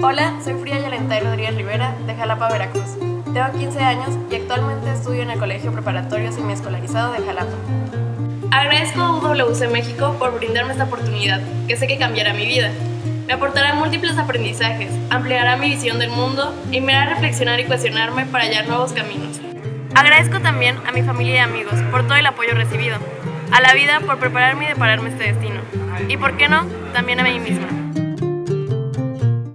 Hola, soy Frida Yalentay Rodríguez Rivera, de Jalapa, Veracruz. Tengo 15 años y actualmente estudio en el Colegio Preparatorio Semiescolarizado de Jalapa. Agradezco a UWC México por brindarme esta oportunidad, que sé que cambiará mi vida. Me aportará múltiples aprendizajes, ampliará mi visión del mundo y me hará reflexionar y cuestionarme para hallar nuevos caminos. Agradezco también a mi familia y amigos por todo el apoyo recibido, a la vida por prepararme y depararme este destino, y por qué no, también a mí misma.